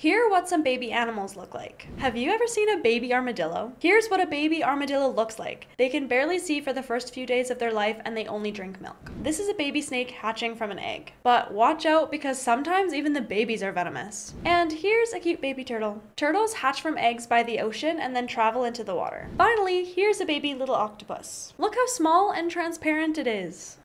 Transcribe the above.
Here are what some baby animals look like. Have you ever seen a baby armadillo? Here's what a baby armadillo looks like. They can barely see for the first few days of their life and they only drink milk. This is a baby snake hatching from an egg. But watch out because sometimes even the babies are venomous. And here's a cute baby turtle. Turtles hatch from eggs by the ocean and then travel into the water. Finally, here's a baby little octopus. Look how small and transparent it is.